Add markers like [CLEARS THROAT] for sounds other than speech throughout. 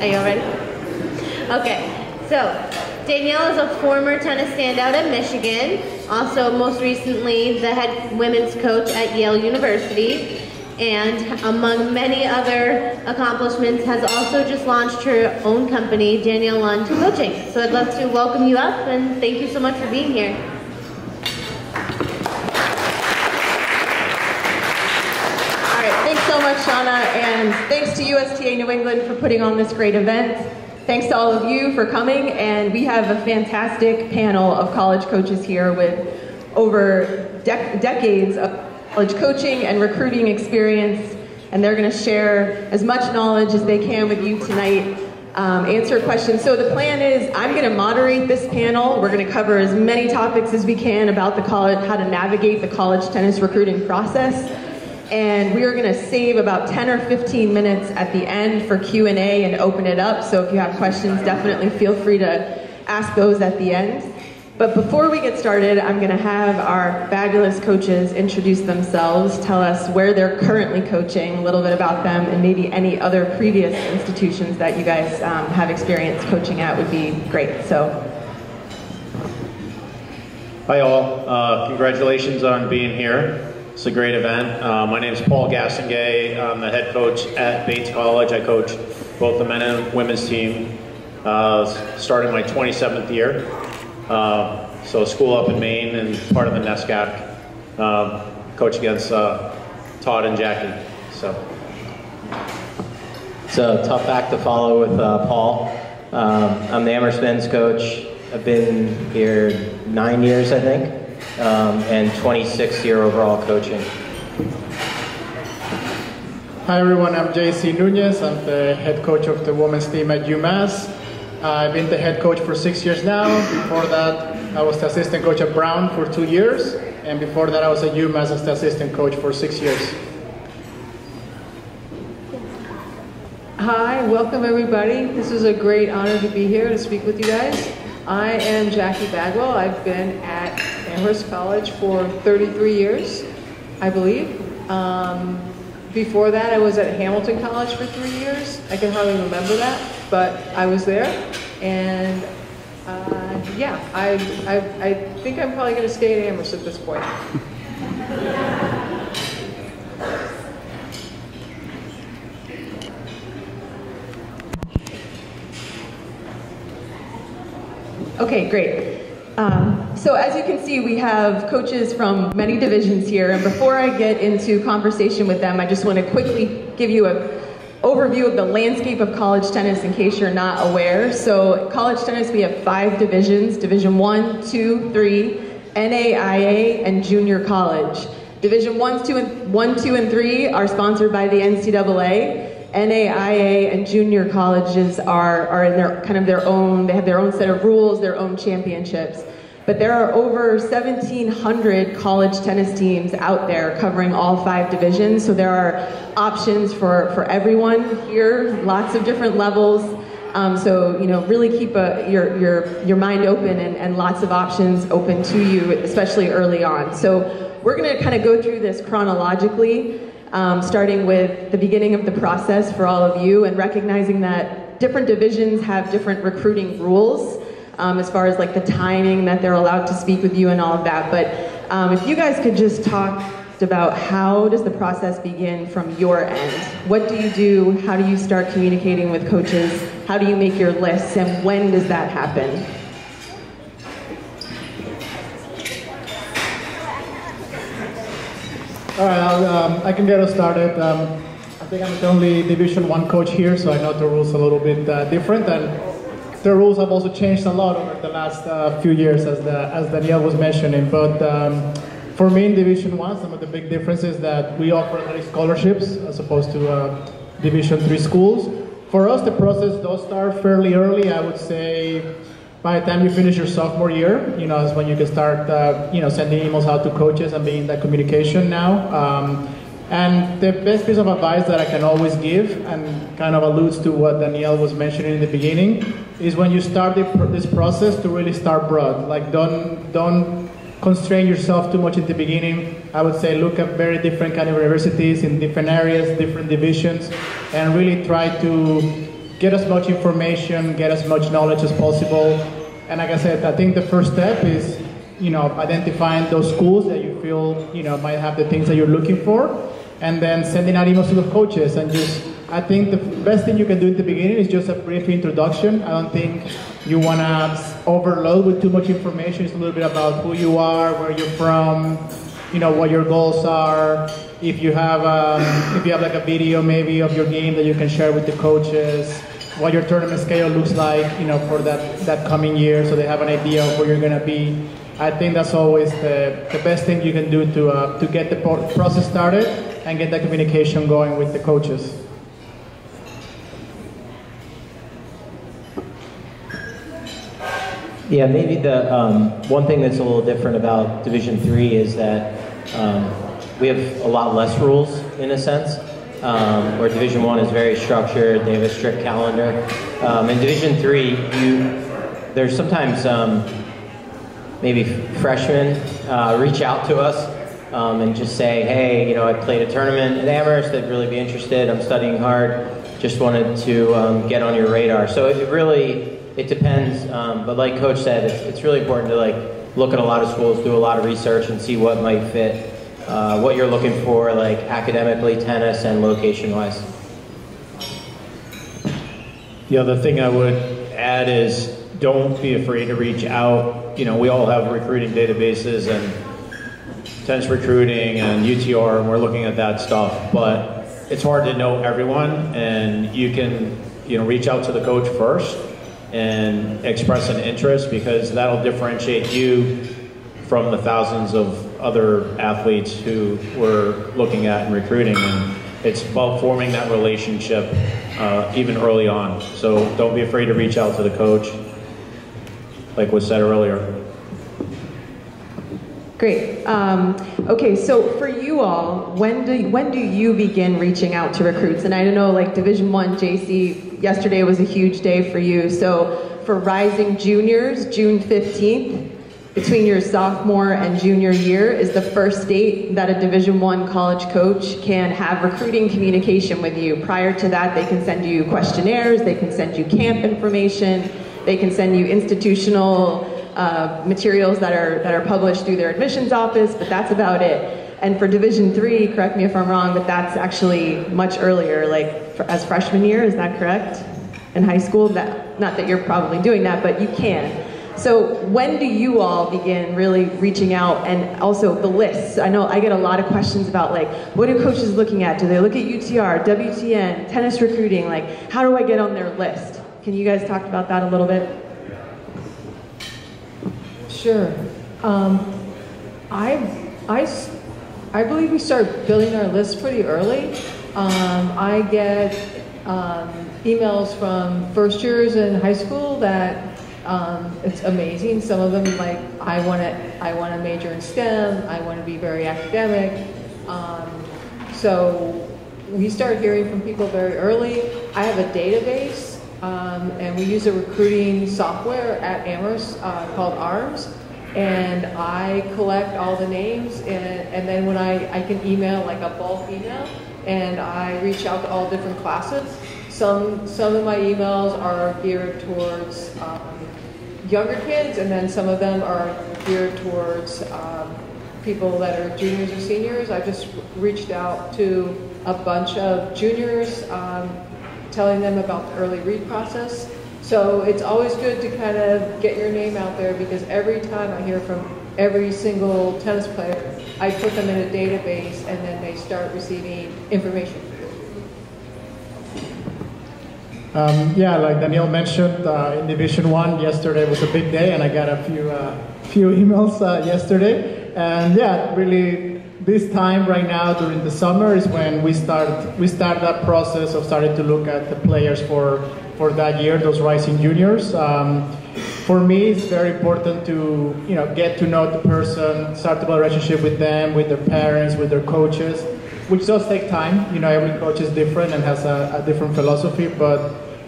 Are you all ready? Okay, so Danielle is a former tennis standout at Michigan, also most recently the head women's coach at Yale University, and among many other accomplishments has also just launched her own company, Danielle Lund Coaching. So I'd love to welcome you up and thank you so much for being here. Thanks so much, Shauna, and thanks to USTA New England for putting on this great event. Thanks to all of you for coming, and we have a fantastic panel of college coaches here with over dec decades of college coaching and recruiting experience, and they're going to share as much knowledge as they can with you tonight, um, answer questions. So the plan is I'm going to moderate this panel. We're going to cover as many topics as we can about the college, how to navigate the college tennis recruiting process and we are going to save about 10 or 15 minutes at the end for q&a and open it up. So if you have questions definitely feel free to ask those at the end. But before we get started i'm going to have our fabulous coaches introduce themselves tell us where they're currently coaching a little bit about them and maybe any other previous institutions that you guys um, have experience coaching at would be great. So. Hi all. Uh, congratulations on being here it's a great event. Uh, my name is Paul Gastonguay. I'm the head coach at Bates College. I coach both the men and women's team. Uh, starting my 27th year. Uh, so school up in Maine and part of the NESCAC. Um, coach against uh, Todd and Jackie. So. It's a tough act to follow with uh, Paul. Um, I'm the Amherst men's coach. I've been here nine years, I think um, and 26 year overall coaching. Hi everyone, I'm JC Nunez. I'm the head coach of the women's team at UMass. I've been the head coach for six years now. Before that, I was the assistant coach at Brown for two years. And before that, I was at UMass as the assistant coach for six years. Hi, welcome everybody. This is a great honor to be here to speak with you guys. I am Jackie Bagwell. I've been at Amherst College for 33 years, I believe. Um, before that, I was at Hamilton College for three years. I can hardly remember that, but I was there. And uh, yeah, I, I, I think I'm probably going to stay at Amherst at this point. Okay, great. Um, so as you can see, we have coaches from many divisions here, and before I get into conversation with them, I just want to quickly give you an overview of the landscape of college tennis in case you're not aware. So college tennis, we have five divisions, Division One, Two, Three, NAIA, and Junior College. Division 1, 2, and, 1, 2, and 3 are sponsored by the NCAA, NAIA and junior colleges are, are in their kind of their own, they have their own set of rules, their own championships. But there are over 1,700 college tennis teams out there covering all five divisions. So there are options for, for everyone here, lots of different levels. Um, so, you know, really keep a, your, your, your mind open and, and lots of options open to you, especially early on. So we're going to kind of go through this chronologically um, starting with the beginning of the process for all of you and recognizing that different divisions have different recruiting rules um, as far as like the timing that they're allowed to speak with you and all of that. But um, if you guys could just talk about how does the process begin from your end? What do you do? How do you start communicating with coaches? How do you make your lists? And when does that happen? All right, um, I can get us started. Um, I think I'm the only Division One coach here, so I know the rules a little bit uh, different, and the rules have also changed a lot over the last uh, few years, as the, as Danielle was mentioning. But um, for me in Division One, some of the big differences that we offer scholarships as opposed to uh, Division Three schools. For us, the process does start fairly early. I would say by the time you finish your sophomore year, you know, is when you can start, uh, you know, sending emails out to coaches and being that communication now. Um, and the best piece of advice that I can always give, and kind of alludes to what Danielle was mentioning in the beginning, is when you start the, this process to really start broad. Like, don't don't constrain yourself too much in the beginning. I would say look at very different kind of universities in different areas, different divisions, and really try to get as much information, get as much knowledge as possible. And like I said, I think the first step is, you know, identifying those schools that you feel, you know, might have the things that you're looking for, and then sending out emails to the coaches and just I think the best thing you can do at the beginning is just a brief introduction. I don't think you want to overload with too much information. It's a little bit about who you are, where you're from, you know, what your goals are. If you have, um, if you have like a video maybe of your game that you can share with the coaches, what your tournament schedule looks like, you know, for that, that coming year, so they have an idea of where you're gonna be. I think that's always the, the best thing you can do to, uh, to get the process started and get that communication going with the coaches. Yeah, maybe the um, one thing that's a little different about Division Three is that um, we have a lot less rules in a sense. Um, where Division One is very structured, they have a strict calendar. Um, in Division Three, you there's sometimes um, maybe freshmen uh, reach out to us um, and just say, hey, you know, I played a tournament at Amherst. I'd really be interested. I'm studying hard. Just wanted to get on your radar. So it really it depends, um, but like Coach said, it's, it's really important to like look at a lot of schools, do a lot of research, and see what might fit uh, what you're looking for, like academically, tennis, and location-wise. The other thing I would add is don't be afraid to reach out. You know, we all have recruiting databases and tennis recruiting and UTR, and we're looking at that stuff. But it's hard to know everyone, and you can, you know, reach out to the coach first and express an interest because that'll differentiate you from the thousands of other athletes who we're looking at and recruiting. And it's about forming that relationship uh, even early on. So don't be afraid to reach out to the coach, like was said earlier. Great. Um, okay, so for you all, when do when do you begin reaching out to recruits? And I don't know, like Division One JC, yesterday was a huge day for you. So for rising juniors, June fifteenth, between your sophomore and junior year, is the first date that a Division One college coach can have recruiting communication with you. Prior to that, they can send you questionnaires, they can send you camp information, they can send you institutional uh, materials that are that are published through their admissions office, but that's about it. And for Division Three, correct me if I'm wrong, but that's actually much earlier, like for, as freshman year. Is that correct? In high school, that not that you're probably doing that, but you can. So when do you all begin really reaching out and also the lists? I know I get a lot of questions about like, what are coaches looking at? Do they look at UTR, WTN, tennis recruiting? Like, how do I get on their list? Can you guys talk about that a little bit? Sure. Um, I, I, I believe we start building our list pretty early. Um, I get um, emails from first years in high school that um, it's amazing. Some of them like I want to I want to major in STEM. I want to be very academic. Um, so we start hearing from people very early. I have a database um, and we use a recruiting software at Amherst uh, called ARMS. And I collect all the names, and, and then when I, I can email like a bulk email, and I reach out to all different classes. Some, some of my emails are geared towards um, younger kids, and then some of them are geared towards um, people that are juniors or seniors. I just reached out to a bunch of juniors um, telling them about the early read process. So it's always good to kind of get your name out there because every time I hear from every single tennis player, I put them in a database and then they start receiving information. Um, yeah, like Danielle mentioned, uh, in Division One yesterday was a big day, and I got a few uh, few [LAUGHS] emails uh, yesterday. And yeah, really this time right now during the summer is when we start we start that process of starting to look at the players for for that year, those rising juniors. Um, for me, it's very important to you know get to know the person, start to build a relationship with them, with their parents, with their coaches, which does take time. You know, every coach is different and has a, a different philosophy, but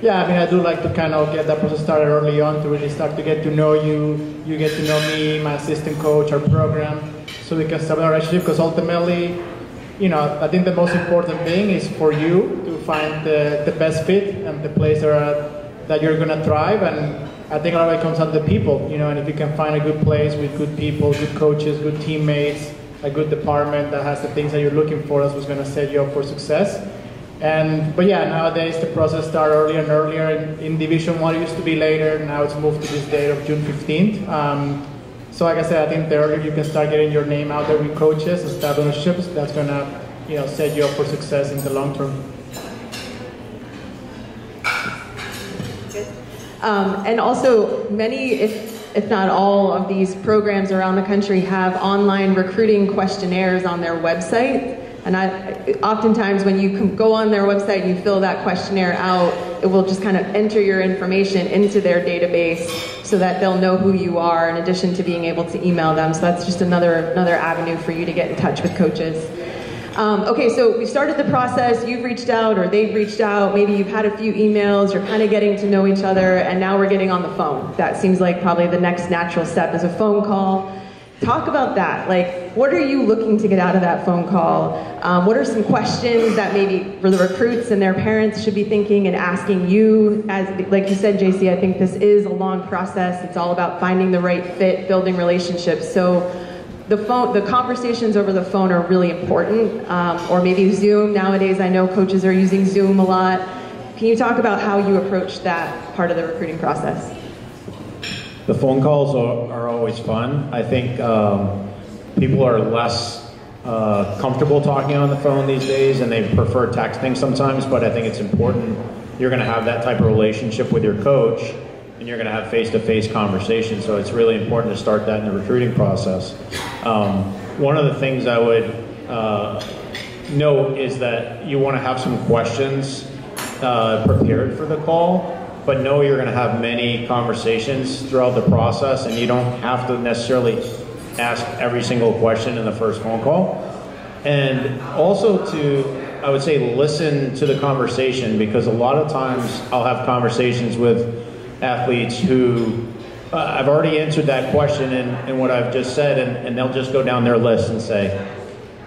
yeah, I mean, I do like to kind of get that process started early on to really start to get to know you. You get to know me, my assistant coach, our program so we can establish a relationship because ultimately you know, I think the most important thing is for you to find the, the best fit and the place that, that you're going to thrive. And I think a lot of it comes down to the people, you know, and if you can find a good place with good people, good coaches, good teammates, a good department that has the things that you're looking for, that's what's going to set you up for success. And but yeah, nowadays the process starts earlier and earlier. In, in Division One, it used to be later. Now it's moved to this date of June 15th. Um, so like I said, I think the earlier you can start getting your name out there with coaches, establishments, that's gonna you know set you up for success in the long term. Um, and also, many, if, if not all, of these programs around the country have online recruiting questionnaires on their website. And I, oftentimes, when you go on their website and you fill that questionnaire out, it will just kind of enter your information into their database so that they'll know who you are in addition to being able to email them. So that's just another, another avenue for you to get in touch with coaches. Um, okay, so we started the process. You've reached out, or they've reached out. Maybe you've had a few emails. You're kind of getting to know each other, and now we're getting on the phone. That seems like probably the next natural step is a phone call. Talk about that. Like, what are you looking to get out of that phone call? Um, what are some questions that maybe for the recruits and their parents should be thinking and asking you? As like you said, JC, I think this is a long process. It's all about finding the right fit, building relationships. So the phone, the conversations over the phone are really important, um, or maybe Zoom. Nowadays, I know coaches are using Zoom a lot. Can you talk about how you approach that part of the recruiting process? The phone calls are, are always fun. I think um, people are less uh, comfortable talking on the phone these days, and they prefer texting sometimes. But I think it's important. You're going to have that type of relationship with your coach and you're going to have face-to-face conversations. So it's really important to start that in the recruiting process. Um, one of the things I would uh, note is that you want to have some questions uh, prepared for the call, but know you're going to have many conversations throughout the process, and you don't have to necessarily ask every single question in the first phone call. And also to, I would say, listen to the conversation because a lot of times I'll have conversations with athletes who uh, I've already answered that question in, in what I've just said, and, and, they'll just go down their list and say,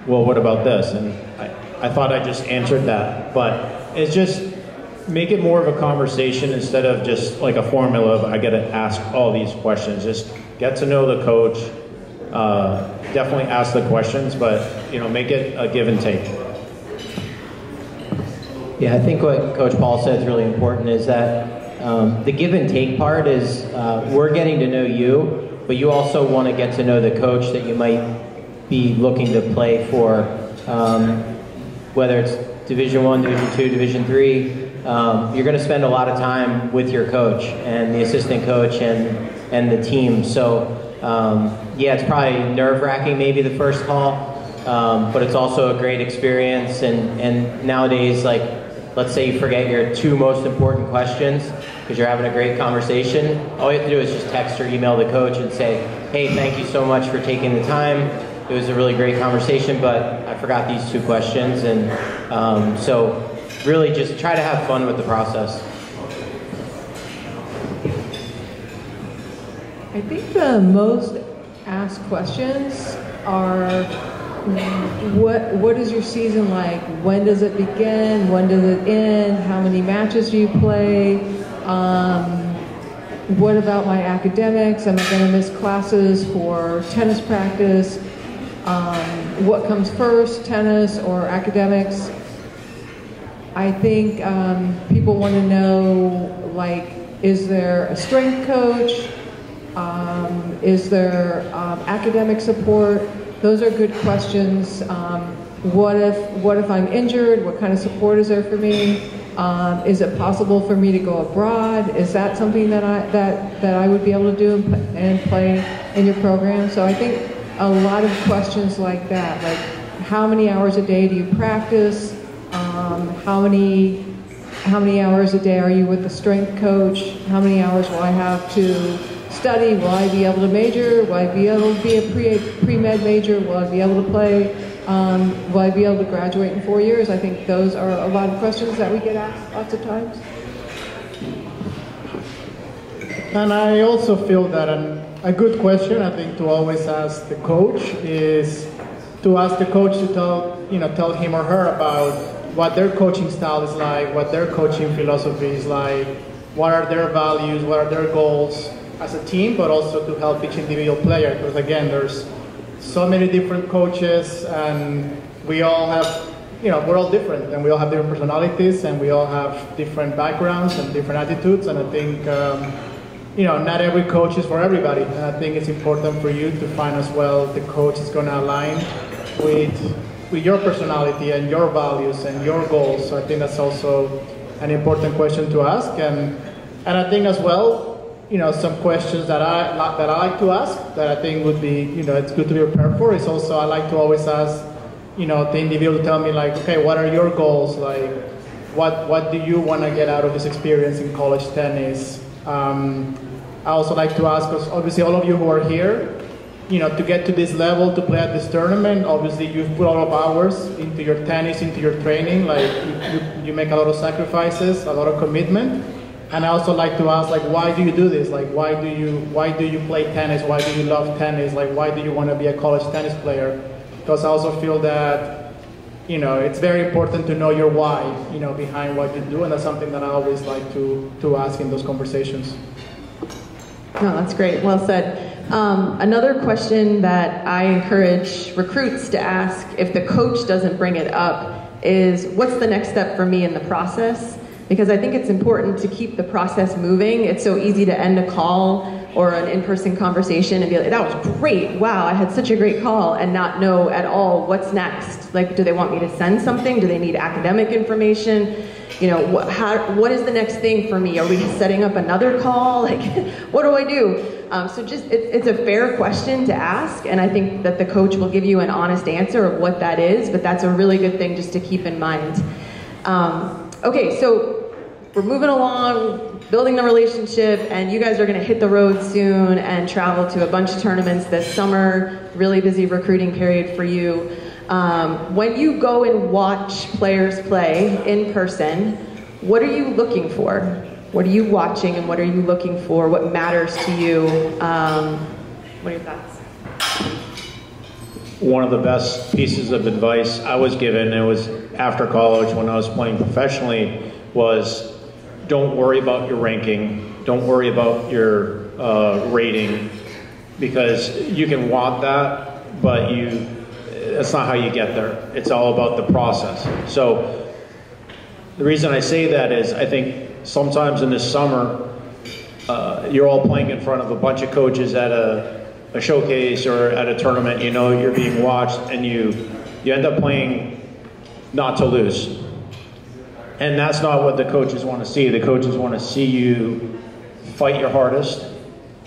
well, what about this? And I, I thought I just answered that. But it's just make it more of a conversation instead of just like a formula of I got to ask all these questions. Just get to know the coach. Uh, definitely ask the questions, but you know, make it a give and take. Yeah, I think what Coach Paul said is really important is that um, the give and take part is uh, we're getting to know you, but you also want to get to know the coach that you might be looking to play for, um, whether it's Division One, Division Two, Division Three. Um, you're going to spend a lot of time with your coach and the assistant coach and and the team. So um, yeah, it's probably nerve wracking maybe the first call, um, but it's also a great experience. And and nowadays like let's say you forget your two most important questions because you're having a great conversation, all you have to do is just text or email the coach and say, hey, thank you so much for taking the time. It was a really great conversation, but I forgot these two questions. And um, so, really, just try to have fun with the process. I think the most asked questions are what what is your season like? When does it begin? When does it end? How many matches do you play? Um, what about my academics? Am I going to miss classes for tennis practice? Um, what comes first, tennis or academics? I think um, people want to know, like, is there a strength coach? Um, is there um, academic support? Those are good questions. Um, what if what if I'm injured? What kind of support is there for me? Um, is it possible for me to go abroad? Is that something that I that that I would be able to do and play in your program? So I think a lot of questions like that, like how many hours a day do you practice? Um, how many how many hours a day are you with the strength coach? How many hours will I have to study? Will I be able to major? Will I be able to be a pre, pre-med major? Will I be able to play? Um, will I be able to graduate in four years? I think those are a lot of questions that we get asked lots of times. And I also feel that an, a good question, I think, to always ask the coach is to ask the coach to tell, you know, tell him or her about what their coaching style is like, what their coaching philosophy is like, what are their values, what are their goals as a team, but also to help each individual player. Because again, there's so many different coaches, and we all have, you know, we're all different, and we all have different personalities, and we all have different backgrounds and different attitudes, and I think. Um, you know, not every coach is for everybody. And I think it's important for you to find as well the coach is going to align with with your personality and your values and your goals. So I think that's also an important question to ask. And and I think as well, you know, some questions that I that I like to ask that I think would be, you know, it's good to be prepared for. Is also I like to always ask, you know, the individual to tell me like, okay, what are your goals? Like, what what do you want to get out of this experience in college tennis? Um, I also like to ask, obviously all of you who are here, you know, to get to this level, to play at this tournament, obviously you've put a lot of hours into your tennis, into your training, like you, you, you make a lot of sacrifices, a lot of commitment. And I also like to ask, like, why do you do this? Like, why do you, why do you play tennis? Why do you love tennis? Like, why do you want to be a college tennis player? Because I also feel that, you know, it's very important to know your why, you know, behind what you do, and that's something that I always like to, to ask in those conversations. No, that's great. Well said. Um, another question that I encourage recruits to ask if the coach doesn't bring it up is what's the next step for me in the process? Because I think it's important to keep the process moving. It's so easy to end a call or an in person conversation and be like, that was great. Wow, I had such a great call, and not know at all what's next. Like, do they want me to send something? Do they need academic information? you know, what, how, what is the next thing for me? Are we setting up another call? [LAUGHS] Like, what do I do? Um, so just, it, it's a fair question to ask, and I think that the coach will give you an honest answer of what that is, but that's a really good thing just to keep in mind. Um, okay, so we're moving along, building the relationship, and you guys are going to hit the road soon and travel to a bunch of tournaments this summer. Really busy recruiting period for you. Um, when you go and watch players play in person, what are you looking for? What are you watching and what are you looking for? What matters to you? Um, what are your thoughts? One of the best pieces of advice I was given, it was after college when I was playing professionally, was don't worry about your ranking, don't worry about your uh, rating, because you can want that, but you that's not how you get there. It's all about the process. So the reason I say that is I think sometimes in the summer, uh, you're all playing in front of a bunch of coaches at a, a showcase or at a tournament. You know you're being watched, and you you end up playing not to lose. And that's not what the coaches want to see. The coaches want to see you fight your hardest,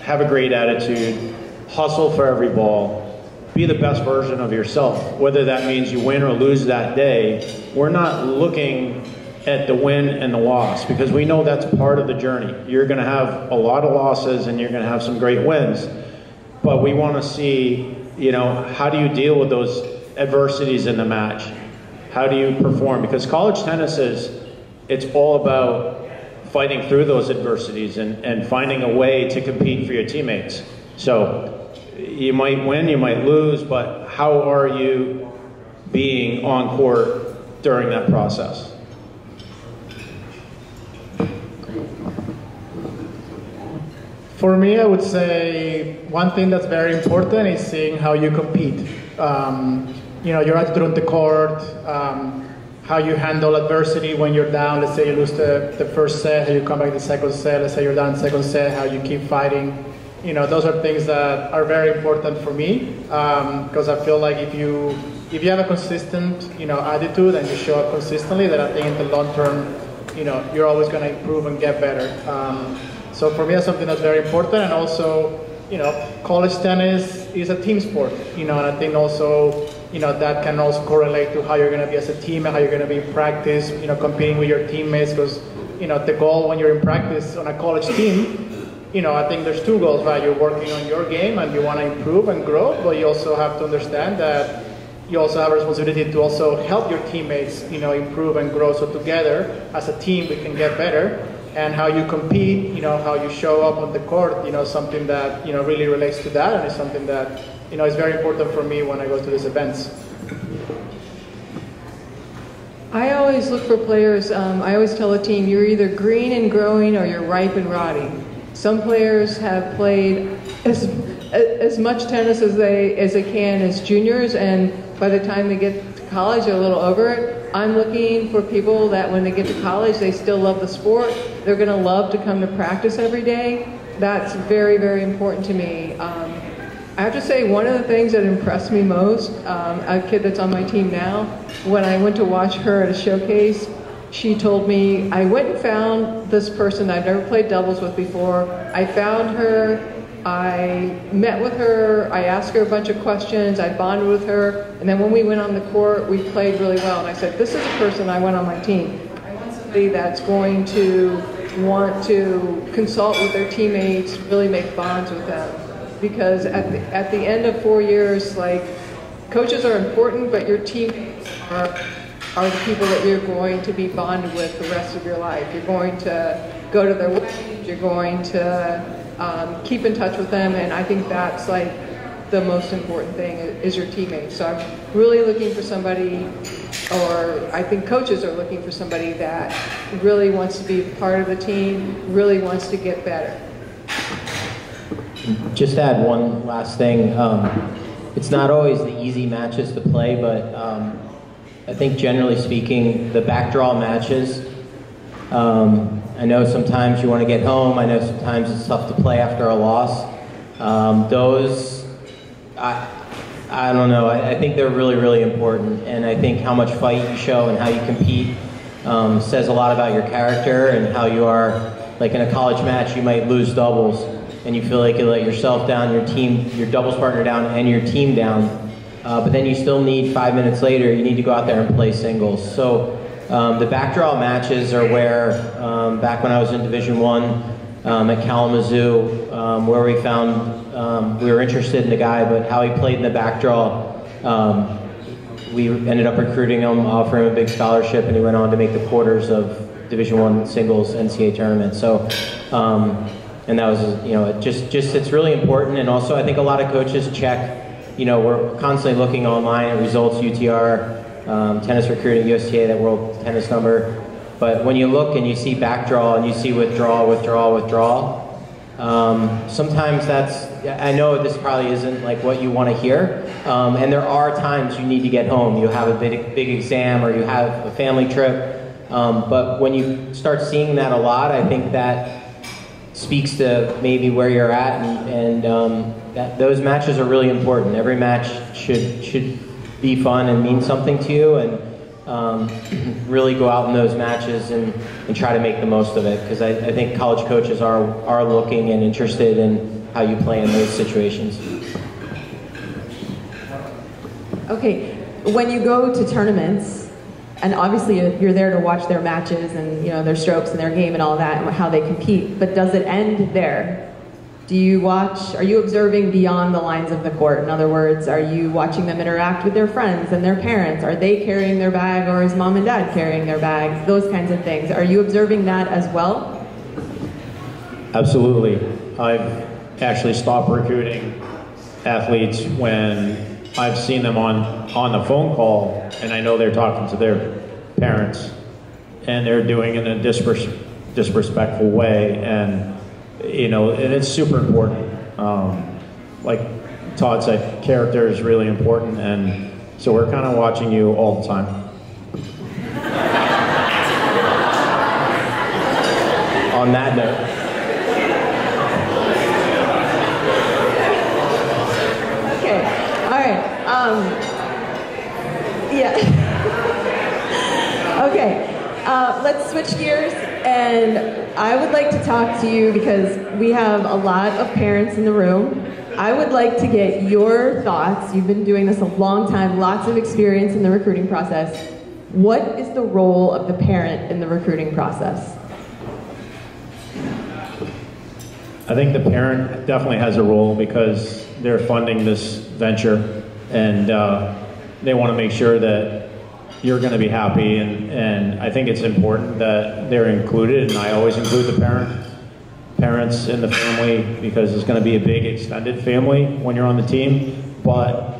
have a great attitude, hustle for every ball, be the best version of yourself. Whether that means you win or lose that day, we're not looking at the win and the loss because we know that's part of the journey. You're going to have a lot of losses and you're going to have some great wins. But we want to see, you know, how do you deal with those adversities in the match? How do you perform? Because college tennis is, it's all about fighting through those adversities and, and finding a way to compete for your teammates. So you might win, you might lose, but how are you being on court during that process? For me, I would say one thing that's very important is seeing how you compete. Um, you know, your attitude on the court, um, how you handle adversity when you're down. Let's say you lose the, the first set, how you come back the second set. Let's say you're down the second set, how you keep fighting you know, those are things that are very important for me because um, I feel like if you if you have a consistent, you know, attitude and you show up consistently, then I think in the long term, you know, you're always going to improve and get better. Um, so for me, that's something that's very important, and also, you know, college tennis is a team sport, you know, and I think also, you know, that can also correlate to how you're going to be as a team and how you're going to be in practice, you know, competing with your teammates because, you know, the goal when you're in practice on a college team you know, I think there's two goals, right? You're working on your game and you want to improve and grow, but you also have to understand that you also have a responsibility to also help your teammates, you know, improve and grow. So together, as a team, we can get better. And how you compete, you know, how you show up on the court, you know, something that you know really relates to that, and it's something that you know, it's very important for me when I go to these events. I always look for players, um, I always tell a team, you're either green and growing or you're ripe and rotting. Some players have played as, as much tennis as they, as they can as juniors, and by the time they get to college, they're a little over it. I'm looking for people that when they get to college, they still love the sport. They're going to love to come to practice every day. That's very, very important to me. Um, I have to say, one of the things that impressed me most, um, a kid that's on my team now, when I went to watch her at a showcase, she told me, I went and found this person I've never played doubles with before. I found her, I met with her, I asked her a bunch of questions, I bonded with her, and then when we went on the court, we played really well. And I said, This is a person I want on my team. I want somebody that's going to want to consult with their teammates, really make bonds with them because at the, at the end of four years, like coaches are important, but your teammates are, are the people that you're going to be bonded with the rest of your life. You're going to go to their weddings, you're going to um, keep in touch with them, and I think that's like the most important thing is your teammates. So I'm really looking for somebody, or I think coaches are looking for somebody that really wants to be part of the team, really wants to get better. Just add one last thing. Um, it's not always the easy matches to play, but um, I think generally speaking, the backdraw matches. Um, I know sometimes you want to get home. I know sometimes it's tough to play after a loss. Um, those, I, I don't know. I, I, think they're really, really important, and I think how much fight you show and how you compete um, says a lot about your character and how you are. Like in a college match, you might lose doubles and you feel like you let yourself down, your team, your doubles partner down, and your team down. Uh, but then you still need five minutes later, you need to go out there and play singles. So um, the backdraw matches are where, um, back when I was in Division One um, at Kalamazoo, um, where we found um, we were interested in the guy, but how he played in the backdraw, um, we ended up recruiting him, offering him a big scholarship, and he went on to make the quarters of Division One singles NCAA tournament. So and that was you know it just just it's really important. And also i think a lot of coaches check you know we're constantly looking online at results utr um, tennis recruiting usta that world tennis number. But when you look and you see backdraw and you see withdrawal withdrawal withdrawal um, sometimes that's i know this probably isn't like what you want to hear. Um, and there are times you need to get home. You have a big, big exam or you have a family trip. Um, but when you start seeing that a lot i think that speaks to maybe where you're at, and, and um, that, those matches are really important. Every match should should be fun and mean something to you, and um, [CLEARS THROAT] really go out in those matches and, and try to make the most of it. Because I, I think college coaches are are looking and interested in how you play in those situations. Okay, when you go to tournaments, and obviously you're there to watch their matches and you know their strokes and their game and all that and how they compete. But does it end there? Do you watch are you observing beyond the lines of the court? In other words are you watching them interact with their friends and their parents? Are they carrying their bag or is mom and dad carrying their bags? Those kinds of things. Are you observing that as well? Absolutely. I've actually stopped recruiting athletes when I've seen them on, on the phone call, and I know they're talking to their parents, and they're doing it in a disres- disrespectful way, and you know, and it's super important. Um, like Todd said, character is really important, and so we're kind of watching you all the time. on that note. Um, yeah. [LAUGHS] okay. Uh, let's switch gears, and I would like to talk to you because we have a lot of parents in the room. I would like to get your thoughts. You've been doing this a long time, lots of experience in the recruiting process. What is the role of the parent in the recruiting process? I think the parent definitely has a role because they're funding this venture and uh, they want to make sure that you're going to be happy. And, and I think it's important that they're included, and I always include the parent, parents in the family because it's going to be a big extended family when you're on the team. but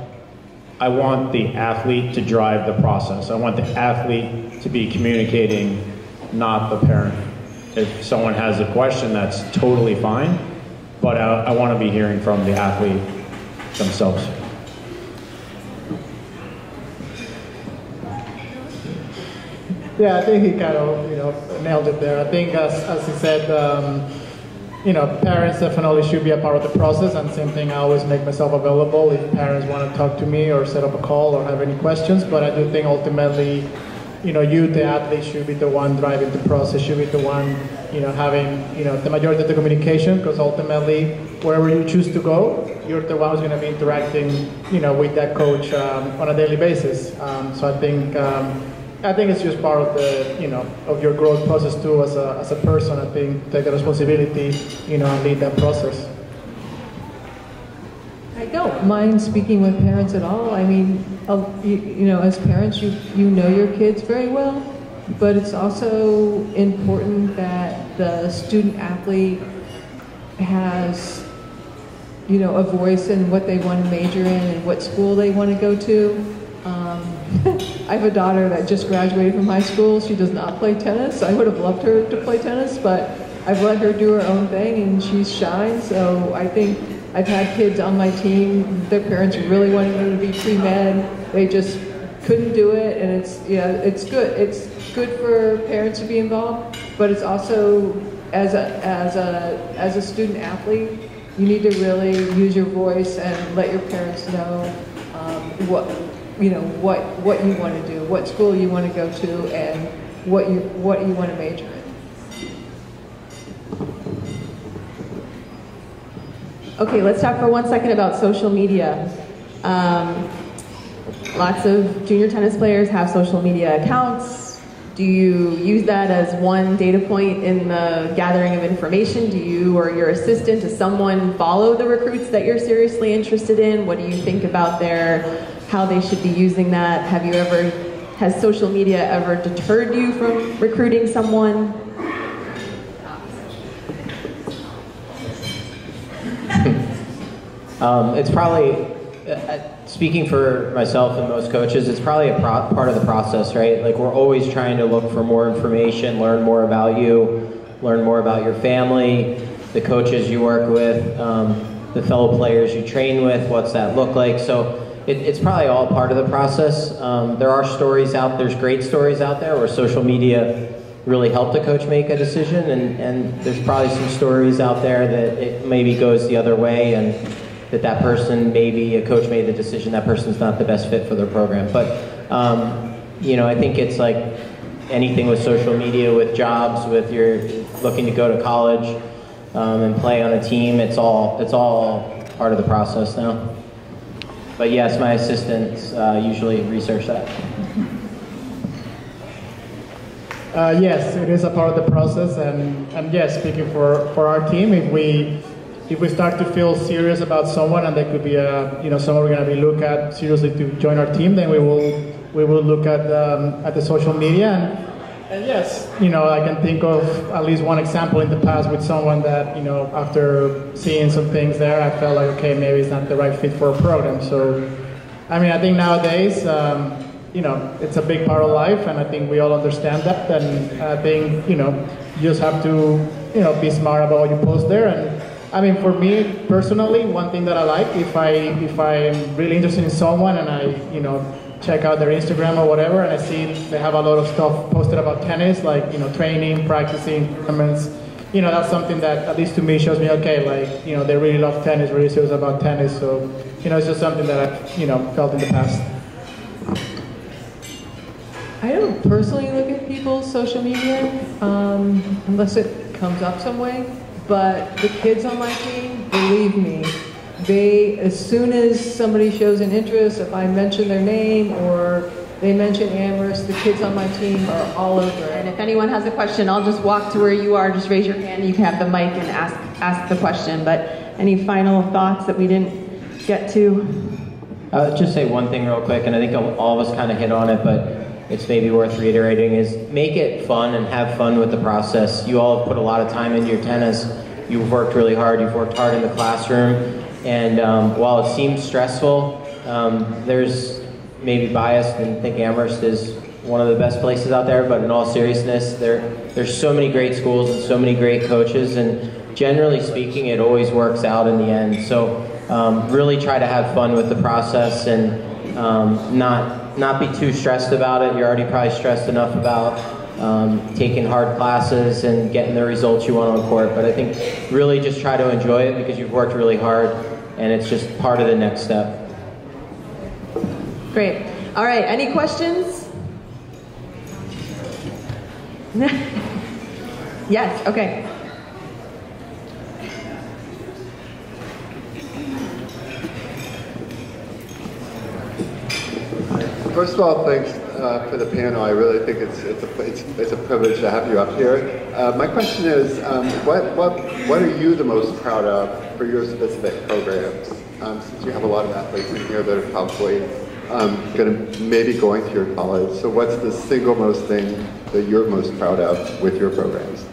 I want the athlete to drive the process. I want the athlete to be communicating, not the parent. If someone has a question, that's totally fine, but I, I want to be hearing from the athlete themselves. Yeah, I think he kind of you know nailed it there. I think as, as he said, um, you know, parents definitely should be a part of the process. And same thing, I always make myself available if parents want to talk to me or set up a call or have any questions. But I do think ultimately, you know, you, the athlete, should be the one driving the process. Should be the one, you know, having you know the majority of the communication. Because ultimately, wherever you choose to go, you're the one who's going to be interacting, you know, with that coach um, on a daily basis. Um, so I think. Um, I think it's just part of the, you know, of your growth process too as a, as a person. I think take the responsibility, you know, and lead that process. I don't mind speaking with parents at all. I mean, uh, you, you know, as parents, you, you know your kids very well, but it's also important that the student athlete has, you know, a voice in what they want to major in and what school they want to go to. Um, [LAUGHS] I have a daughter that just graduated from high school. She does not play tennis. I would have loved her to play tennis, but I've let her do her own thing and she's shy. So I think I've had kids on my team, their parents really wanted them to be pre-med. They just couldn't do it and it's yeah, it's good. It's good for parents to be involved, but it's also as a as a as a student athlete, you need to really use your voice and let your parents know um, what you know what what you want to do, what school you want to go to, and what you what you want to major in. Okay, let's talk for one second about social media. Um, lots of junior tennis players have social media accounts. Do you use that as one data point in the gathering of information? Do you or your assistant, does someone follow the recruits that you're seriously interested in? What do you think about their how they should be using that. Have you ever, has social media ever deterred you from recruiting someone? [LAUGHS] um, it's probably, uh, speaking for myself and most coaches, it's probably a part of the process, right? Like we're always trying to look for more information, learn more about you, learn more about your family, the coaches you work with, um, the fellow players you train with, what's that look like. So it, it's probably all part of the process. Um, there are stories out, there's great stories out there where social media really helped a coach make a decision, and, and there's probably some stories out there that it maybe goes the other way, and that that person, maybe a coach made the decision that person's not the best fit for their program. But, um, you know, I think it's like anything with social media, with jobs, with your looking to go to college um, and play on a team, it's all, it's all part of the process now. But yes, my assistants uh, usually research that. Uh, yes, it is a part of the process, and, and yes, speaking for, for our team, if we if we start to feel serious about someone and they could be a you know someone we're going to be look at seriously to join our team, then we will we will look at um, at the social media and and yes, you know, I can think of at least one example in the past with someone that, you know, after seeing some things there, I felt like, okay, maybe it's not the right fit for a program. So, I mean, I think nowadays, um, you know, it's a big part of life, and I think we all understand that. And I think, you know, you just have to, you know, be smart about what you post there. And I mean, for me personally, one thing that I like, if I if I'm really interested in someone and I, you know, check out their Instagram or whatever, and I see they have a lot of stuff posted about tennis, like you know training, practicing, tournaments. You know that's something that at least to me shows me okay, like you know they really love tennis, really serious about tennis. So you know it's just something that I've you know felt in the past. I don't personally look at people's social media um, unless it comes up some way, but the kids on my team, believe me, they, as soon as somebody shows an interest, if I mention their name or they mention Amherst, the kids on my team are all over it. And if anyone has a question, I'll just walk to where you are, just raise your hand, you can have the mic and ask, ask the question. But any final thoughts that we didn't get to? I'll just say one thing real quick, and I think all of us kind of hit on it, but it's maybe worth reiterating, is make it fun and have fun with the process. You all have put a lot of time into your tennis. You've worked really hard. You've worked hard in the classroom And um, while it seems stressful, um, there's maybe bias and think Amherst is one of the best places out there, but in all seriousness, there, there's so many great schools and so many great coaches, and generally speaking, it always works out in the end. So um, really try to have fun with the process and um, not, not be too stressed about it. You're already probably stressed enough about um, taking hard classes and getting the results you want on court, but I think really just try to enjoy it because you've worked really hard, and it's just part of the next step. Great. All right, any questions? [LAUGHS] yes, okay. First of all, thanks uh, for the panel. I really think it's it's a it's, it's a privilege to have you up here. Uh, my question is, um, what what what are you the most proud of for your specific programs? Um, since you have a lot of athletes in here that are probably um, going to maybe going to your college. So, what's the single most thing that you're most proud of with your programs?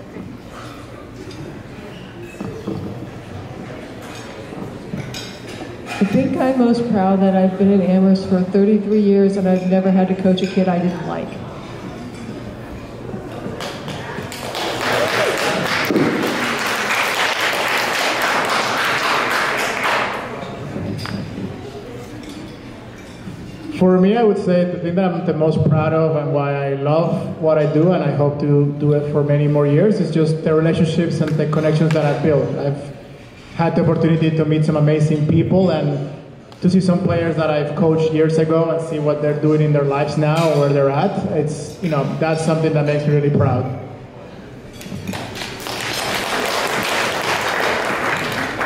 I think I'm most proud that I've been in Amherst for 33 years and I've never had to coach a kid I didn't like. For me, I would say the thing that I'm the most proud of and why I love what I do and I hope to do it for many more years is just the relationships and the connections that I've built. I've had the opportunity to meet some amazing people and to see some players that I've coached years ago and see what they're doing in their lives now, or where they're at. It's, you know, that's something that makes me really proud.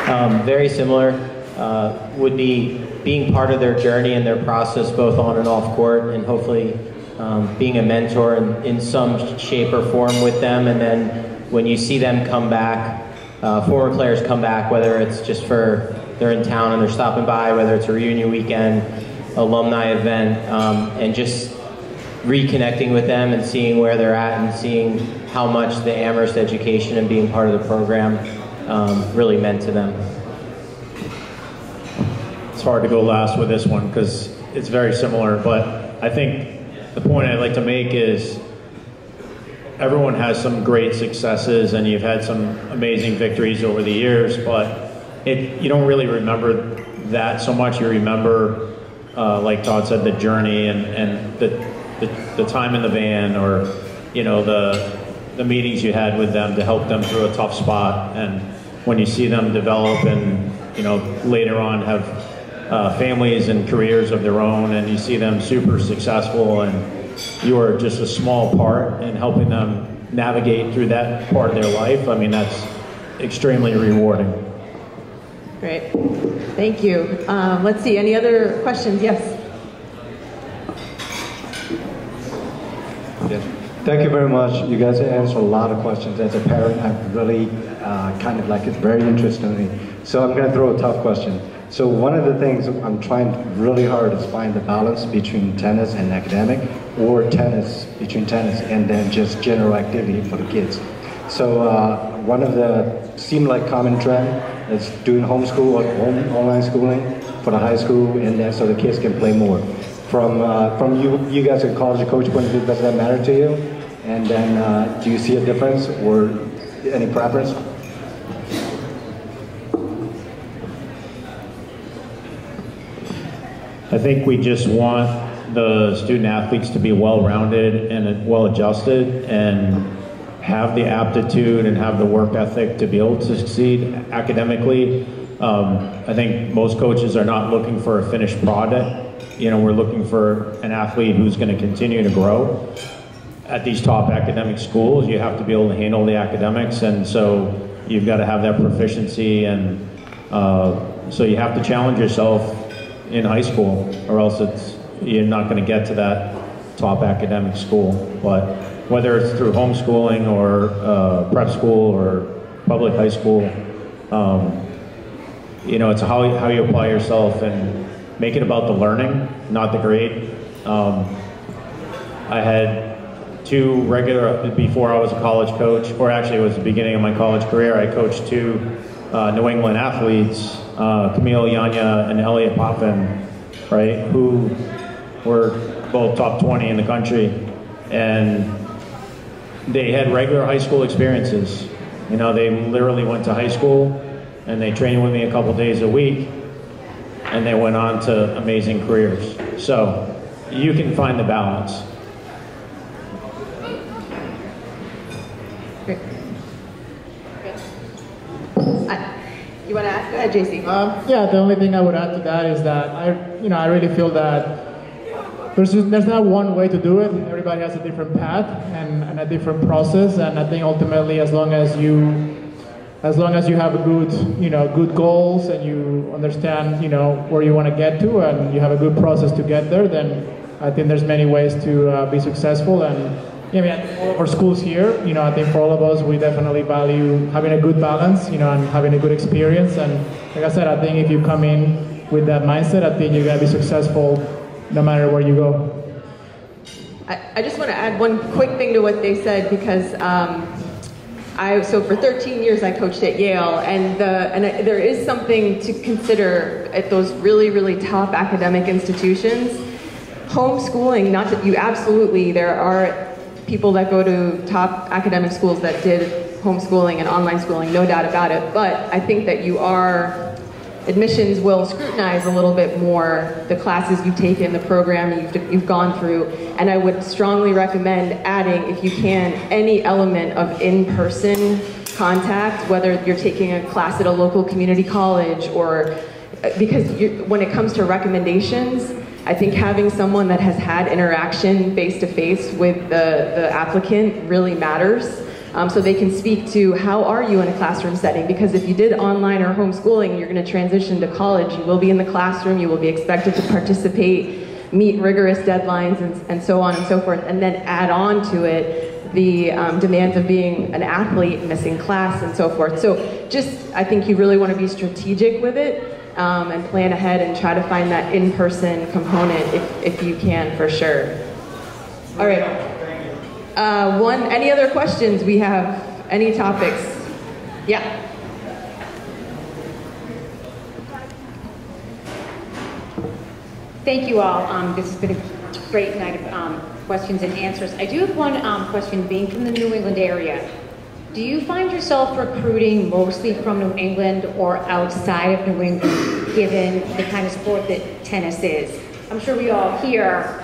Um, very similar uh, would be being part of their journey and their process, both on and off court, and hopefully um, being a mentor in, in some shape or form with them. And then when you see them come back, uh, former players come back, whether it's just for they're in town and they're stopping by, whether it's a reunion weekend, alumni event, um, and just reconnecting with them and seeing where they're at and seeing how much the Amherst education and being part of the program um, really meant to them. It's hard to go last with this one because it's very similar, but I think the point I'd like to make is everyone has some great successes and you've had some amazing victories over the years, but it, you don't really remember that so much. You remember, uh, like Todd said, the journey and, and the, the, the time in the van or, you know, the, the meetings you had with them to help them through a tough spot. And when you see them develop and, you know, later on have uh, families and careers of their own and you see them super successful and you are just a small part in helping them navigate through that part of their life, I mean, that's extremely rewarding. Great. Thank you. Um, let's see, any other questions? Yes. Yes. Thank you very much. You guys answered a lot of questions. As a parent, I'm really uh, kind of like it's very interesting to me. So I'm going to throw a tough question. So one of the things I'm trying really hard is find the balance between tennis and academic, or tennis between tennis and then just general activity for the kids. So uh, one of the seem like common trend is doing homeschool or home, online schooling for the high school, and then so the kids can play more. From uh, from you you guys as college coach point of view, does that matter to you? And then uh, do you see a difference or any preference? I think we just want the student athletes to be well-rounded and well-adjusted and have the aptitude and have the work ethic to be able to succeed academically. Um, I think most coaches are not looking for a finished product. You know, we're looking for an athlete who's going to continue to grow. At these top academic schools, you have to be able to handle the academics, and so you've got to have that proficiency, and uh, so you have to challenge yourself in high school, or else it's you're not going to get to that top academic school. But whether it's through homeschooling or uh, prep school or public high school, um, you know, it's how how you apply yourself and make it about the learning, not the grade. Um, I had two regular before I was a college coach, or actually it was the beginning of my college career. I coached two uh, New England athletes uh, Camille Yanya and Elliot Potvin, right, who were both top 20 in the country, and they had regular high school experiences. You know, they literally went to high school and they trained with me a couple days a week, and they went on to amazing careers. So you can find the balance. You want to ask? Go ahead, JC. Um, yeah, the only thing I would add to that is that I, you know, I really feel that there's just, there's not one way to do it. Everybody has a different path and, and a different process, and I think ultimately, as long as you as long as you have a good, you know, good goals and you understand, you know, where you want to get to, and you have a good process to get there, then I think there's many ways to uh, be successful. And yeah, I mean, all our schools here, you know, I think for all of us, we definitely value having a good balance, you know, and having a good experience. And like I said, I think if you come in with that mindset, I think you're gonna be successful no matter where you go. I, I just want to add one quick thing to what they said because um, I so for 13 years I coached at Yale, and the and I, there is something to consider at those really really top academic institutions. Homeschooling, not that you absolutely there are people that go to top academic schools that did homeschooling and online schooling, no doubt about it. But I think that you are admissions will scrutinize a little bit more the classes you've taken, the program you've, you've gone through, and I would strongly recommend adding, if you can, any element of in-person contact, whether you're taking a class at a local community college or because when it comes to recommendations, I think having someone that has had interaction face to face with the, the applicant really matters um, so they can speak to how are you in a classroom setting. Because if you did online or homeschooling you're going to transition to college. You will be in the classroom. You will be expected to participate meet rigorous deadlines and, and so on and so forth and then add on to it the um, demands of being an athlete missing class and so forth. So just i think you really want to be strategic with it um, and plan ahead and try to find that in-person component if, if you can for sure. All right uh, one, any other questions we have? Any topics? Yeah. Thank you all. Um, this has been a great night of um, questions and answers. I do have one um, question, being from the New England area. Do you find yourself recruiting mostly from New England or outside of New England, given the kind of sport that tennis is? I'm sure we all here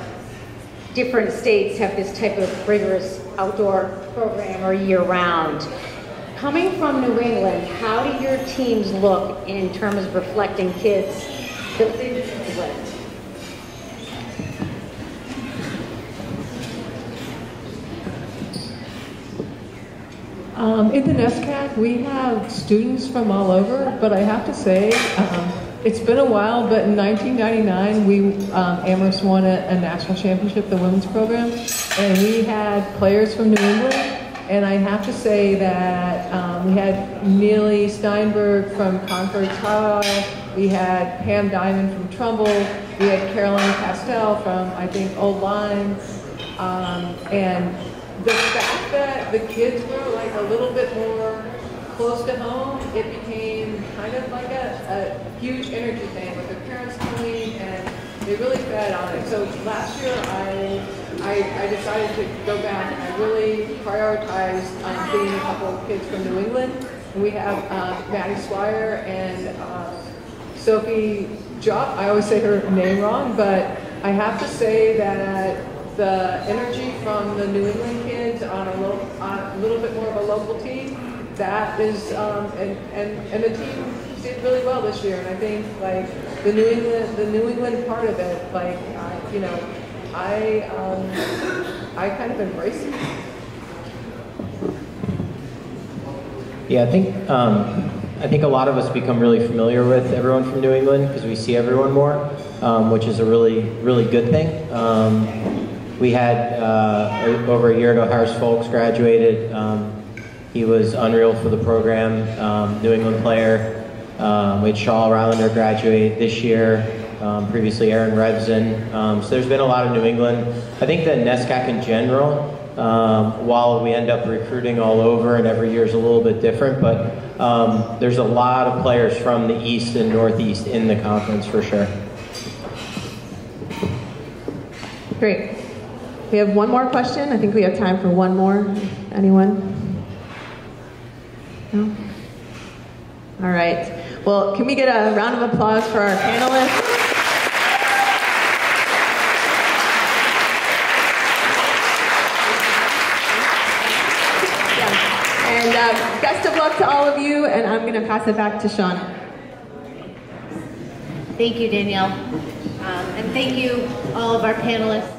different states have this type of rigorous outdoor program or year round. Coming from New England, how do your teams look in terms of reflecting kids in? Um, in the NESCAC, we have students from all over, but I have to say, um, it's been a while, but in 1999, we um, Amherst won a, a, national championship, the women's program, and we had players from New England. And I have to say that um, we had Neely Steinberg from Concord, Carlisle. We had Pam Diamond from Trumbull. We had Caroline Castell from, I think, Old Lyme. Um, and the fact that the kids were like a little bit more close to home, it became kind of like a, a huge energy thing with their parents coming and they really fed on it. So last year I, I, I decided to go back and I really prioritized um, getting a couple of kids from New England. And we have uh, Maddie Swire and uh, Sophie Jock. I always say her name wrong, but I have to say that the energy from the New England kids on a little, on little bit more of a local team that is, um, and, and, and the team did really well this year. And I think like the New England, the New England part of it, like, I, you know, I, um, I kind of embrace it. Yeah, I think, um, I think a lot of us become really familiar with everyone from New England because we see everyone more, um, which is a really, really good thing. Um, we had, uh, over a year ago, Harris Folks graduated. Um, he was unreal for the program, um, New England player. Um, we had Shaw Rylander graduate this year, um, previously Aaron Revson. Um, so there's been a lot of New England. I think that NESCAC in general um, while we end up recruiting all over and every year is a little bit different, but um, there's a lot of players from the East and Northeast in the conference for sure. Great. We have one more question. I think we have time for one more. Anyone? No? All right. Well, can we get a round of applause for our panelists? And uh, best of luck to all of you, and I'm going to pass it back to Sean. Thank you, Danielle. Um, and thank you, all of our panelists.